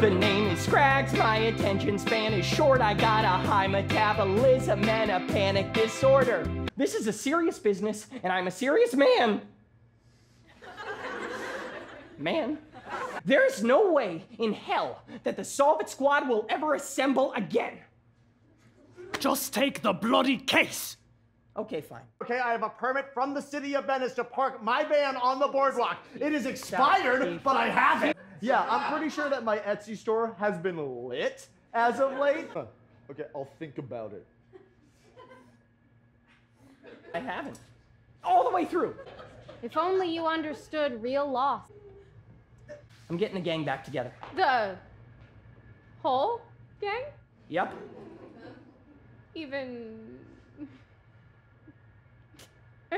The name is Scrags, my attention span is short. I got a high metabolism and a panic disorder. This is a serious business, and I'm a serious man. Man. There's no way in hell that the Solve It Squad will ever assemble again. Just take the bloody case. Okay, fine. Okay, I have a permit from the city of Venice to park my van on the boardwalk. It is expired, but I have it. Yeah, I'm pretty sure that my Etsy store has been lit as of late. Okay, I'll think about it. I haven't. All the way through. If only you understood real loss. I'm getting the gang back together. The whole gang? Yep. Even.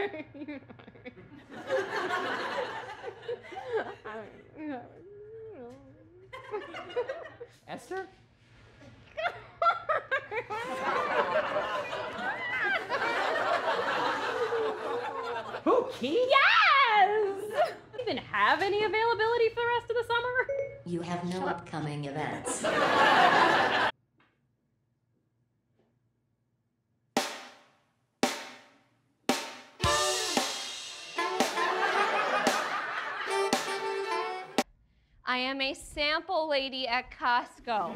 Esther? Who, Key? Yes! Even have any availability for the rest of the summer? You have no upcoming events. am a sample lady at Costco.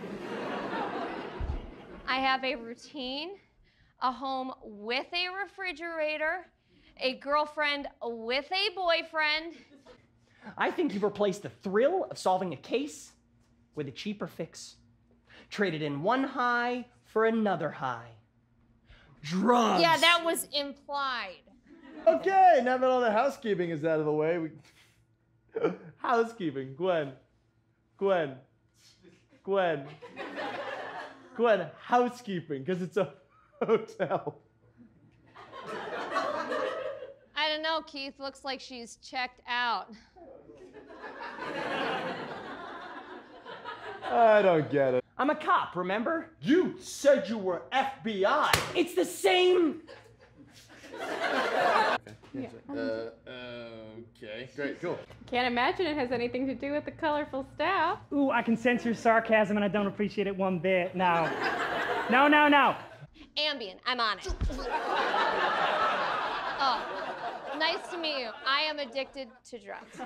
I have a routine, a home with a refrigerator, a girlfriend with a boyfriend. I think you've replaced the thrill of solving a case with a cheaper fix. Traded in one high for another high. Drugs. Yeah, that was implied. Okay, now that all the housekeeping is out of the way, we. housekeeping, Gwen. Gwen. Gwen. Gwen, housekeeping, because it's a hotel. I don't know, Keith. Looks like she's checked out. I don't get it. I'm a cop, remember? You said you were FBI. It's the same. Uh, okay, great, cool. Can't imagine it has anything to do with the colorful staff. Ooh, I can sense your sarcasm and I don't appreciate it one bit. No. No, no, no. Ambien, I'm on it. oh, nice to meet you. I am addicted to drugs.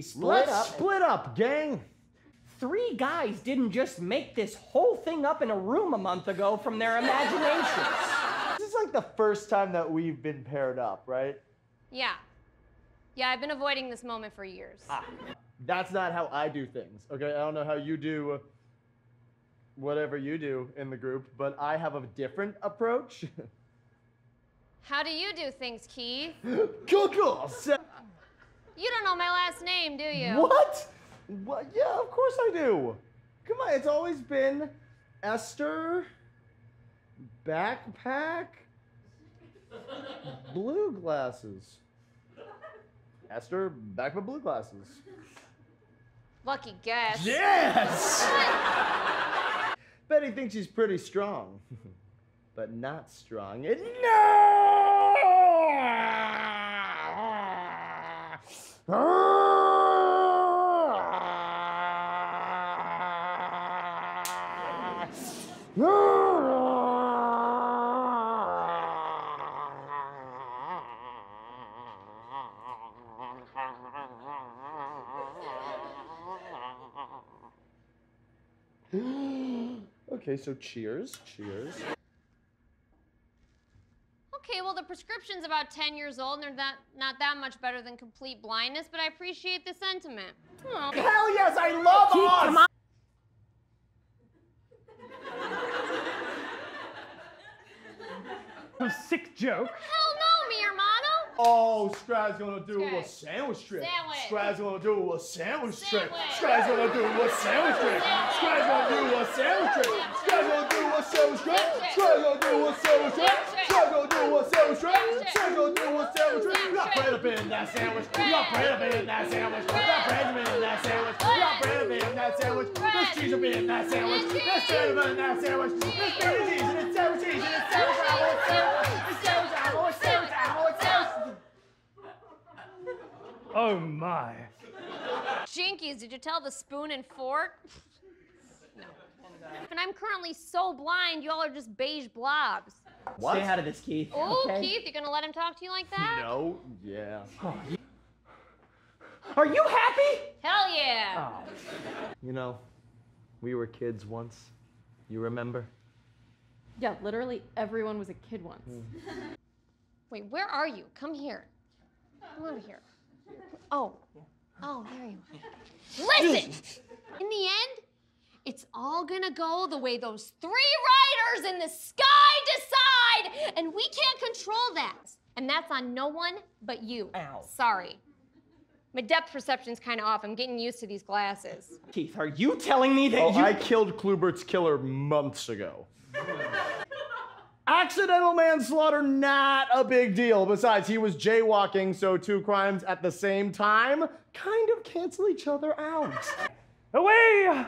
Split Let's up. split up, gang. Three guys didn't just make this whole thing up in a room a month ago from their imaginations. Like the first time that we've been paired up, right? Yeah. Yeah, I've been avoiding this moment for years. Ah, that's not how I do things. Okay, I don't know how you do whatever you do in the group, but I have a different approach. How do you do things, Keith? cool. You don't know my last name, do you? what? What? Yeah, of course I do. Come on, it's always been Esther, backpack, blue glasses. Esther, backpack, blue glasses. Lucky guess. Yes! Betty thinks she's pretty strong, but not strong. And okay, so cheers, cheers. Okay, well, the prescription's about 10 years old, and they're not, not that much better than complete blindness, but I appreciate the sentiment. Oh. Hell yes, I love Keith, us! come on. A sick joke. Hell no, mi hermano! Oh, Scrag's gonna do a sandwich trick. Sandwich. Scrag's gonna do a sandwich trick. Sandwich. Scrag's gonna do a sandwich trick. Scrag's gonna do a sandwich trick. Scrag's gonna do a sandwich trick. Scrag's gonna do a sandwich trick. Scrag's gonna do a sandwich trick. Scrag's gonna do a sandwich trick. You got bread up in that sandwich. You got bread up in that sandwich. You got bread up in that sandwich. You got bread up in that sandwich. There's cheese up in that sandwich. There's bread up in that sandwich. There's cheese and it's sandwich cheese and it's sandwich apple. It's sandwich. It's sandwich apple. It's sandwich apple. It's sandwich. Oh my. Jinkies, did you tell the spoon and fork? no. And I'm currently so blind, y'all are just beige blobs. What? Stay out of this, Keith. Oh, okay? Keith, you're gonna let him talk to you like that? No. Oh, yeah. Are you happy? Hell yeah. Oh. You know, we were kids once. You remember? Yeah, literally everyone was a kid once. Hmm. Wait, where are you? Come here. Come over here. Oh. Oh, there you are. Listen! In the end, it's all gonna go the way those three riders in the sky decide, and we can't control that. And that's on no one but you. Ow. Sorry. My depth perception's kind of off. I'm getting used to these glasses. Keith, are you telling me that Oh, you I killed Klubert's killer months ago. Accidental manslaughter, not a big deal. Besides, he was jaywalking, so two crimes at the same time kind of cancel each other out. Away!